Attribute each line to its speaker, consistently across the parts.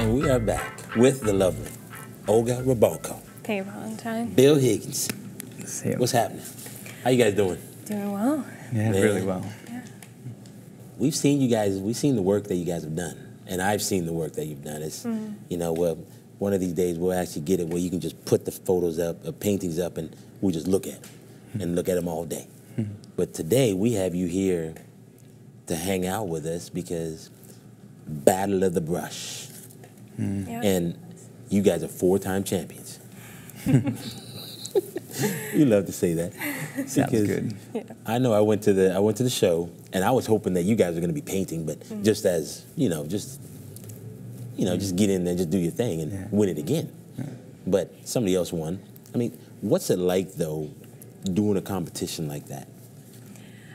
Speaker 1: And we are back with the lovely Olga Rybalko,
Speaker 2: Hey, Valentine.
Speaker 1: Bill Higgins.
Speaker 3: See
Speaker 1: What's happening? How you guys doing?
Speaker 2: Doing well.
Speaker 3: Yeah,
Speaker 1: Man.
Speaker 3: really well. Yeah.
Speaker 1: We've seen you guys. We've seen the work that you guys have done, and I've seen the work that you've done. It's, mm-hmm. you know, well, one of these days we'll actually get it where you can just put the photos up, uh, paintings up, and we'll just look at them hmm. and look at them all day. Hmm. but today we have you here to hang out with us because Battle of the Brush,
Speaker 2: Yeah.
Speaker 1: and you guys are four-time champions. you love to say that.
Speaker 3: Sounds good.
Speaker 1: I know I went to the I went to the show and I was hoping that you guys were going to be painting, but
Speaker 2: Mm-hmm.
Speaker 1: just as you know, just you know, just get in there, just do your thing and
Speaker 3: Yeah.
Speaker 1: win it again. But somebody else won. I mean, what's it like though, doing a competition like that?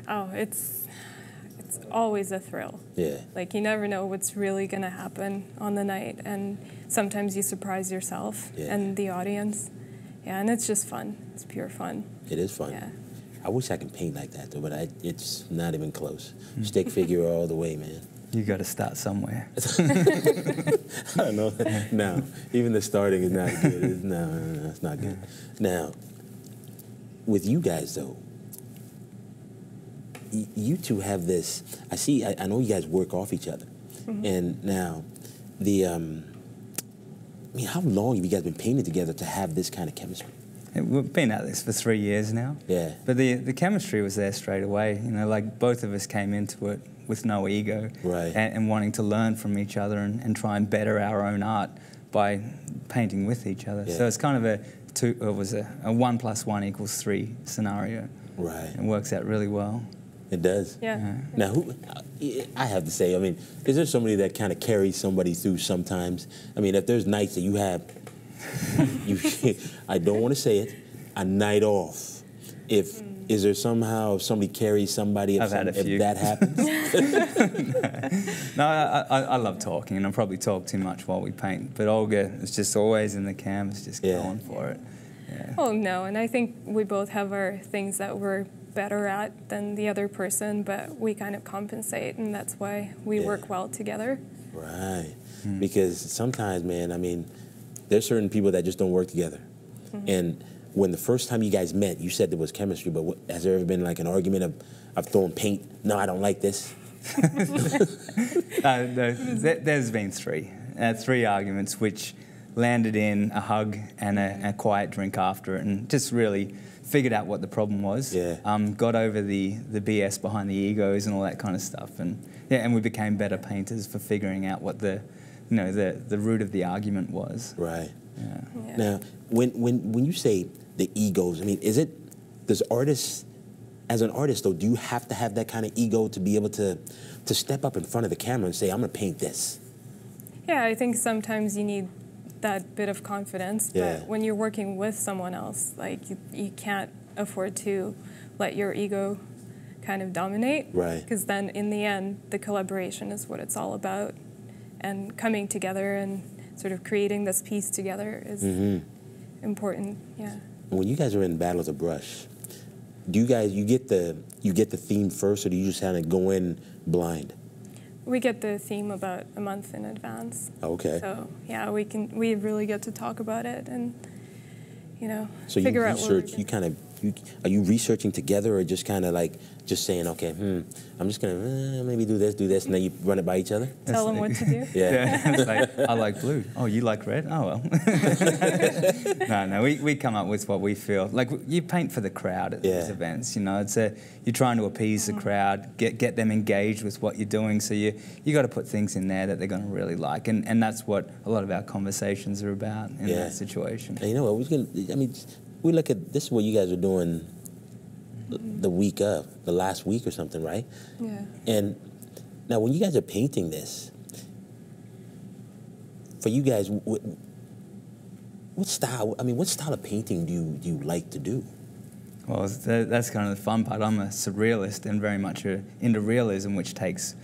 Speaker 2: Oh, it's it's always a thrill.
Speaker 1: Yeah,
Speaker 2: Like you never know what's really gonna happen on the night, and sometimes you surprise yourself
Speaker 1: Yeah.
Speaker 2: and the audience. Yeah, and it's just fun. It's pure fun.
Speaker 1: it is fun.
Speaker 2: Yeah.
Speaker 1: I wish I could paint like that though, but I, it's not even close.
Speaker 3: Hmm.
Speaker 1: Stick figure all the way, man.
Speaker 3: You got to start somewhere.
Speaker 1: I don't know. no, even the starting is not good. It's, no, no, no, it's not good. Now, with you guys though, y- you two have this. I see. I, I know you guys work off each other, and now, the. Um, I mean, how long have you guys been painting together to have this kind of chemistry?
Speaker 3: We've been at this for three years now.
Speaker 1: Yeah.
Speaker 3: But the, the chemistry was there straight away. You know, like both of us came into it with no ego.
Speaker 1: Right.
Speaker 3: And, and wanting to learn from each other and, and try and better our own art by painting with each other.
Speaker 1: Yeah.
Speaker 3: So it's kind of a two, it was a, a one plus one equals three scenario.
Speaker 1: Right.
Speaker 3: It works out really well.
Speaker 1: It does.
Speaker 2: Yeah. Mm-hmm.
Speaker 1: Now, who? I have to say, I mean, is there somebody that kind of carries somebody through sometimes? I mean, if there's nights that you have, you, I don't want to say it, a night off. If mm. is there somehow if somebody carries somebody? If,
Speaker 3: I've had a
Speaker 1: some- if that happens,
Speaker 3: No, I, I, I love talking, and I probably talk too much while we paint. But Olga is just always in the canvas, just
Speaker 1: Yeah.
Speaker 3: going for it. Yeah.
Speaker 2: Oh no, and I think we both have our things that we're better at than the other person, but we kind of compensate, and that's why we
Speaker 1: Yeah.
Speaker 2: work well together.
Speaker 1: right? Because sometimes, man, I mean, there's certain people that just don't work together, and when the first time you guys met, you said there was chemistry, but what, has there ever been like an argument of, of throwing paint? No, I don't like this.
Speaker 3: Uh, there, there- there's been three, uh, three arguments which landed in a hug and a, a quiet drink after it, and just really figured out what the problem was.
Speaker 1: Yeah.
Speaker 3: Um, got over the, the BS behind the egos and all that kind of stuff, and yeah, and we became better painters for figuring out what the, you know, the, the root of the argument was.
Speaker 1: Right.
Speaker 3: Yeah.
Speaker 2: Yeah.
Speaker 1: Now, when when when you say the egos, I mean, is it does artists, as an artist though, do you have to have that kind of ego to be able to to step up in front of the camera and say, I'm gonna paint this?
Speaker 2: Yeah, I think sometimes you need that bit of confidence,
Speaker 1: Yeah.
Speaker 2: but when you're working with someone else, like you, you can't afford to let your ego kind of dominate.
Speaker 1: Right.
Speaker 2: Because then in the end, the collaboration is what it's all about. And coming together and sort of creating this piece together is
Speaker 1: Mm-hmm.
Speaker 2: important. Yeah.
Speaker 1: When you guys are in Battle of the Brush, do you guys you get the you get the theme first, or do you just kind of go in blind?
Speaker 2: We get the theme about a month in advance.
Speaker 1: Okay.
Speaker 2: So yeah, we can we really get to talk about it and you know
Speaker 1: So you
Speaker 2: figure out what we're
Speaker 1: research, you kind of, you, are you researching together or just kind of like, just saying, okay, hmm, I'm just gonna uh, maybe do this, do this, and then you run it by each other?
Speaker 2: tell them what to do.
Speaker 1: Yeah.
Speaker 3: it's like, I like blue. Oh, you like red? Oh, well. no, no, we, we come up with what we feel. Like, you paint for the crowd at
Speaker 1: Yeah.
Speaker 3: these events, you know. It's a, you're trying to appease the crowd, get, get them engaged with what you're doing. So you, you got to put things in there that they're going to really like. And, and that's what a lot of our conversations are about in
Speaker 1: Yeah.
Speaker 3: that situation.
Speaker 1: And you know what? We can. I mean, we look at this is what you guys are doing the week of, the last week or something, right?
Speaker 2: Yeah.
Speaker 1: And now, when you guys are painting this, for you guys, what, what style? I mean, what style of painting do you do you like to do?
Speaker 3: Well, that's kind of the fun part. I'm a surrealist and very much a, into realism, which takes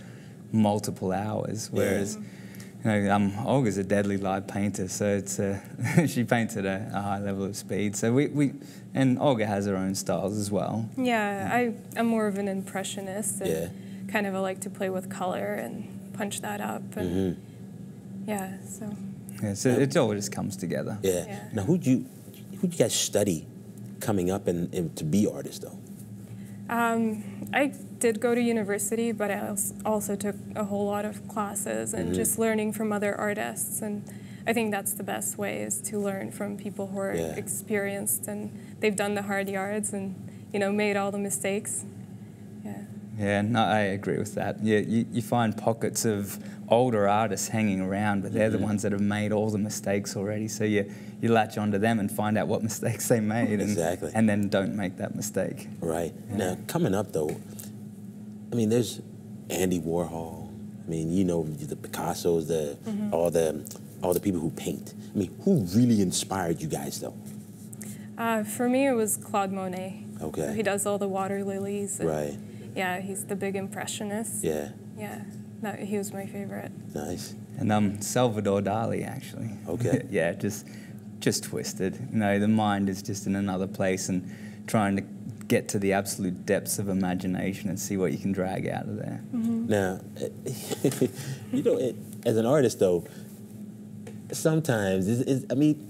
Speaker 3: multiple hours. Whereas, you know, um, Olga's a deadly live painter, so it's uh, she paints at a, a high level of speed. So we, we, and Olga has her own styles as well.
Speaker 2: Yeah, I, I'm more of an impressionist and
Speaker 1: Yeah.
Speaker 2: kind of I like to play with color and punch that up. And Yeah, so
Speaker 3: Yeah, so it all just comes together.
Speaker 1: Yeah.
Speaker 2: Yeah.
Speaker 1: Now, who'd you who'd you guys study coming up and, and to be artists though?
Speaker 2: Um, I did go to university, but I also took a whole lot of classes and
Speaker 1: Mhm.
Speaker 2: just learning from other artists. And I think that's the best way is to learn from people who are
Speaker 1: Yeah.
Speaker 2: experienced and they've done the hard yards and you know made all the mistakes. Yeah.
Speaker 3: Yeah, no, I agree with that. Yeah, you, you find pockets of older artists hanging around, but they're the
Speaker 1: Mhm.
Speaker 3: ones that have made all the mistakes already. So you, you latch onto them and find out what mistakes they made, and,
Speaker 1: Exactly.
Speaker 3: and then don't make that mistake.
Speaker 1: Right.
Speaker 3: Yeah.
Speaker 1: Now, coming up though, I mean, there's Andy Warhol. I mean, you know, the Picassos, the all the all the people who paint. I mean, who really inspired you guys though?
Speaker 2: Uh, for me, it was Claude Monet.
Speaker 1: Okay.
Speaker 2: So he does all the water lilies. and-
Speaker 1: Right.
Speaker 2: Yeah, he's the big impressionist.
Speaker 1: Yeah.
Speaker 2: Yeah, that, he was my favorite.
Speaker 1: Nice.
Speaker 3: And um, Salvador Dali, actually.
Speaker 1: Okay.
Speaker 3: yeah, just just twisted. You know, the mind is just in another place, and trying to get to the absolute depths of imagination and see what you can drag out of there.
Speaker 1: Now, you know, it, as an artist though, sometimes it's, it's, I mean,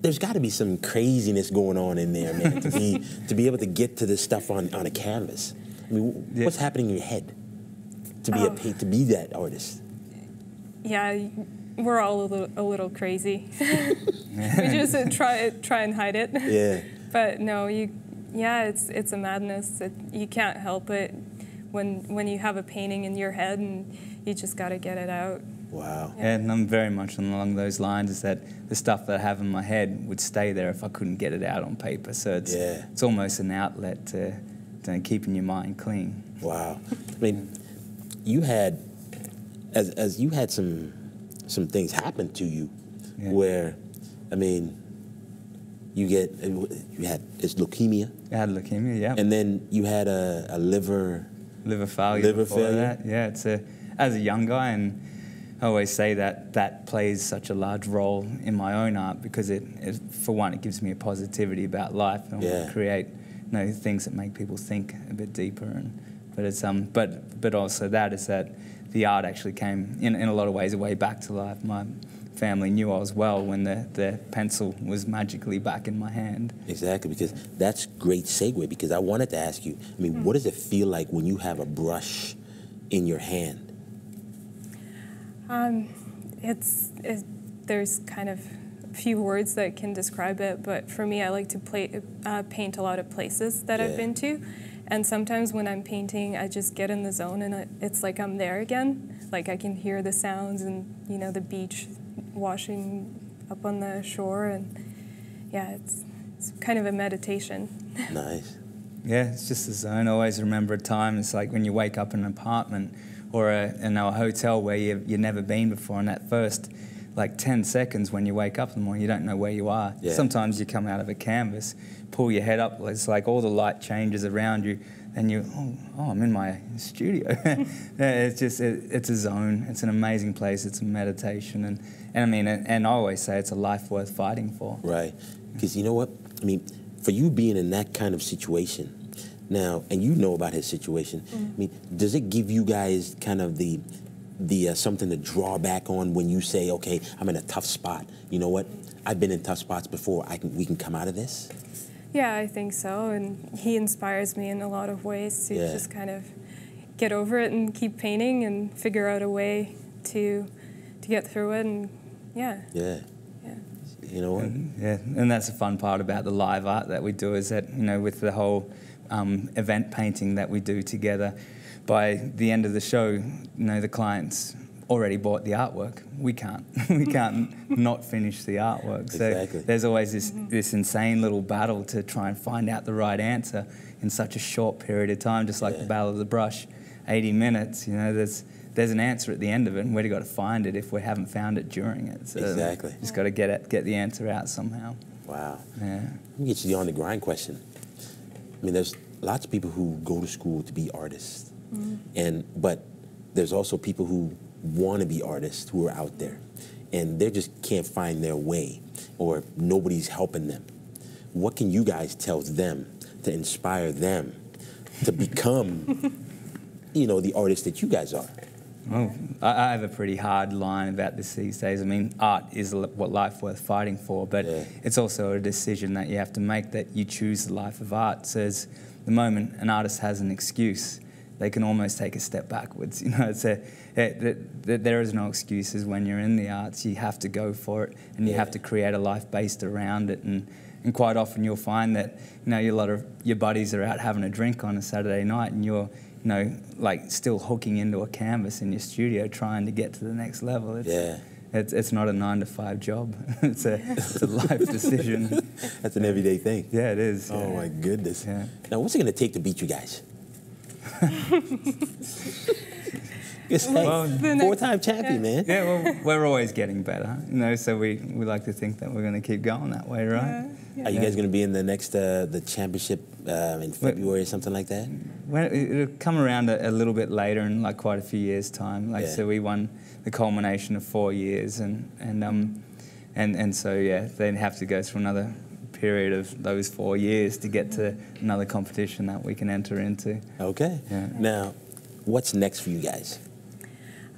Speaker 1: there's got to be some craziness going on in there, man, to be to be able to get to this stuff on, on a canvas. I mean,
Speaker 3: Yeah.
Speaker 1: what's happening in your head to be a
Speaker 2: Oh.
Speaker 1: to be that artist?
Speaker 2: Yeah, we're all a little, a little crazy. we just uh, try try and hide it.
Speaker 1: Yeah.
Speaker 2: But no, you, yeah, it's it's a madness. It, you can't help it when when you have a painting in your head and you just got to get it out.
Speaker 1: Wow.
Speaker 3: Yeah, and I'm very much along those lines. Is that the stuff that I have in my head would stay there if I couldn't get it out on paper. So it's
Speaker 1: Yeah.
Speaker 3: it's almost an outlet to, to keeping your mind clean.
Speaker 1: Wow. I mean, you had as as you had some some things happen to you
Speaker 3: Yeah.
Speaker 1: where, I mean, you get you had it's leukemia,
Speaker 3: I had leukemia, yeah,
Speaker 1: and then you had a, a liver.
Speaker 3: liver failure.
Speaker 1: Liver failure?
Speaker 3: That. Yeah, it's a as a young guy, and I always say that that plays such a large role in my own art because it, it for one, it gives me a positivity about life and
Speaker 1: Yeah.
Speaker 3: create know things that make people think a bit deeper. And but it's um but but also that is that the art actually came in, in a lot of ways a way back to life. My family knew I was well when the, the pencil was magically back in my hand.
Speaker 1: Exactly, because that's great segue. Because I wanted to ask you. I mean, what does it feel like when you have a brush in your hand?
Speaker 2: Um, it's, it, there's kind of a few words that can describe it, but for me, I like to play, uh, paint a lot of places that
Speaker 1: Yeah.
Speaker 2: I've been to. And sometimes when I'm painting, I just get in the zone and it's like I'm there again. Like I can hear the sounds and, you know, the beach washing up on the shore. And yeah, it's, it's kind of a meditation.
Speaker 1: Nice.
Speaker 3: Yeah, it's just a zone. I always remember a time. It's like when you wake up in an apartment or a, you know, a hotel where you've, you've never been before, and that first like 10 seconds when you wake up in the morning, you don't know where you are.
Speaker 1: Yeah.
Speaker 3: Sometimes you come out of a canvas, pull your head up, it's like all the light changes around you, and you, oh, oh I'm in my studio. It's just, it, it's a zone. It's an amazing place. It's a meditation. And, and I mean, and, and I always say it's a life worth fighting for.
Speaker 1: Right. Because you know what? I mean, for you being in that kind of situation now, and you know about his situation, mm. I mean, does it give you guys kind of the the uh, something to draw back on when you say, okay, I'm in a tough spot. You know what? I've been in tough spots before. I can we can come out of this.
Speaker 2: Yeah, I think so. And he inspires me in a lot of ways to
Speaker 1: Yeah.
Speaker 2: just kind of get over it and keep painting and figure out a way to to get through it. And yeah,
Speaker 1: Yeah.
Speaker 2: yeah.
Speaker 1: You know what?
Speaker 3: And, yeah, and that's the fun part about the live art that we do is that you know with the whole um, event painting that we do together, by the end of the show, you know the clients already bought the artwork. We can't, we can't not finish the artwork. So
Speaker 1: Exactly.
Speaker 3: there's always this this insane little battle to try and find out the right answer in such a short period of time, just like
Speaker 1: Yeah.
Speaker 3: the Battle of the Brush, 80 minutes. You know, there's there's an answer at the end of it, and we've got to find it if we haven't found it during it. So
Speaker 1: Exactly.
Speaker 3: Just got to get it, get the answer out somehow.
Speaker 1: Wow.
Speaker 3: Yeah.
Speaker 1: Let me get you the on the grind question. I mean, there's lots of people who go to school to be artists, and but there's also people who want to be artists who are out there, and they just can't find their way, or nobody's helping them. What can you guys tell them to inspire them to become, you know, the artists that you guys are?
Speaker 3: Well, I I have a pretty hard line about this these days. I mean, art is what life worth fighting for, but
Speaker 1: Yeah.
Speaker 3: it's also a decision that you have to make that you choose the life of art. So, the moment an artist has an excuse, they can almost take a step backwards. You know, it's a, it, th there is no excuses when you're in the arts. You have to go for it, and you
Speaker 1: Yeah.
Speaker 3: have to create a life based around it. And and quite often you'll find that you know a lot of your buddies are out having a drink on a Saturday night, and you're you know like still hooking into a canvas in your studio trying to get to the next level. It's,
Speaker 1: Yeah.
Speaker 3: It's, it's not a nine to five job. it's a it's a life decision.
Speaker 1: That's an everyday thing.
Speaker 3: Yeah, it is.
Speaker 1: Oh
Speaker 3: yeah.
Speaker 1: my goodness.
Speaker 3: Yeah.
Speaker 1: Now, what's it gonna take to beat you guys? It's
Speaker 3: Well,
Speaker 2: the
Speaker 1: four-time champion, man.
Speaker 3: Yeah, well, we're always getting better, you know. So we, we like to think that we're going to keep going that way, right?
Speaker 2: Yeah,
Speaker 1: Are you guys gonna be in the next uh, the championship uh, in February or something like that?
Speaker 3: When it- it'll come around a, a little bit later in like quite a few years' time. Like
Speaker 1: Yeah.
Speaker 3: so, we won the culmination of four years, and and um, and and so yeah, then have to go through another period of those four years to get to another competition that we can enter into.
Speaker 1: Okay.
Speaker 3: Yeah.
Speaker 1: Now, what's next for you guys?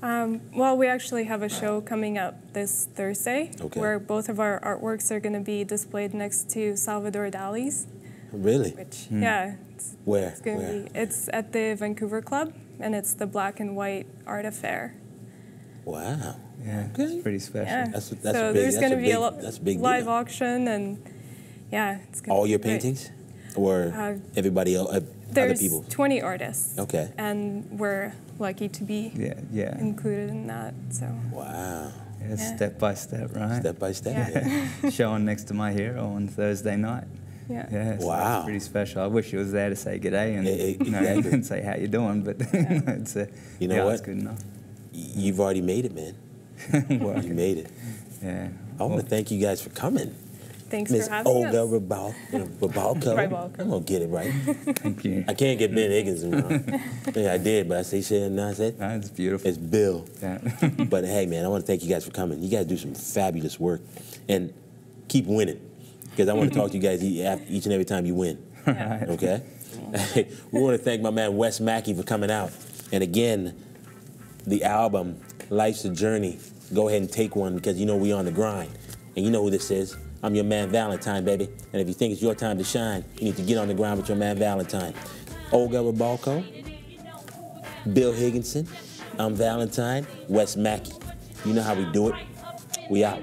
Speaker 2: Um, well, we actually have a show coming up this Thursday
Speaker 1: Okay.
Speaker 2: where both of our artworks are going to be displayed next to Salvador Dali's,
Speaker 1: Really?
Speaker 2: which,
Speaker 3: Hmm.
Speaker 2: yeah, it's,
Speaker 1: Where?
Speaker 2: it's going to
Speaker 1: Where?
Speaker 2: be. It's at the Vancouver Club, and it's the Black and White Art Affair.
Speaker 1: Wow.
Speaker 3: Yeah,
Speaker 1: Okay.
Speaker 3: it's pretty special.
Speaker 2: Yeah.
Speaker 1: That's- that's
Speaker 2: so
Speaker 1: big-
Speaker 2: there's going to be a
Speaker 1: big-
Speaker 2: lo-
Speaker 1: that's a big
Speaker 2: live
Speaker 1: deal.
Speaker 2: auction, and yeah, it's going
Speaker 1: All your paintings, or
Speaker 2: Uh,
Speaker 1: everybody else, uh, other
Speaker 2: There's
Speaker 1: people?
Speaker 2: 20 artists.
Speaker 1: Okay.
Speaker 2: And we're lucky to be
Speaker 3: Yeah, yeah,
Speaker 2: included in that. So
Speaker 1: Wow.
Speaker 3: yeah
Speaker 2: Yeah.
Speaker 3: step by step, right?
Speaker 1: Step by step.
Speaker 2: Yeah.
Speaker 1: yeah.
Speaker 3: Showing next to my hero on Thursday night.
Speaker 2: yeah.
Speaker 3: Yeah, so
Speaker 1: Wow.
Speaker 3: pretty special. I wish you was there to say good day and you know
Speaker 1: exactly.
Speaker 3: and say how you doing, but it's a,
Speaker 1: You know
Speaker 3: yeah,
Speaker 1: what?
Speaker 3: Good enough.
Speaker 1: You've already made it, man.
Speaker 3: Work.
Speaker 1: You made it.
Speaker 3: Yeah.
Speaker 1: I want
Speaker 3: Well,
Speaker 1: to thank you guys for coming.
Speaker 2: Thanks
Speaker 1: Miss
Speaker 2: for having
Speaker 1: Olga
Speaker 2: us.
Speaker 1: Rabal- Rabalco.
Speaker 2: Rabalco.
Speaker 1: I'm going to get it right.
Speaker 3: thank you.
Speaker 1: I can't get Ben Higgins wrong. yeah, I did, but I say shit and I said,
Speaker 3: No, it's beautiful.
Speaker 1: it's Bill.
Speaker 3: yeah.
Speaker 1: but hey, man, I want to thank you guys for coming. You guys do some fabulous work, and keep winning, because I want to talk to you guys each and every time you win.
Speaker 2: Yeah.
Speaker 1: Okay. we want to thank my man Wes Mackey for coming out, and again, the album "Life's a Journey." Go ahead and take one because you know we on the grind, and you know who this is. I'm your man Valentine, baby. And if you think it's your time to shine, you need to get on the ground with your man Valentine. Olga Rabalco, Bill Higginson, I'm Valentine, Wes Mackey. You know how we do it. We out.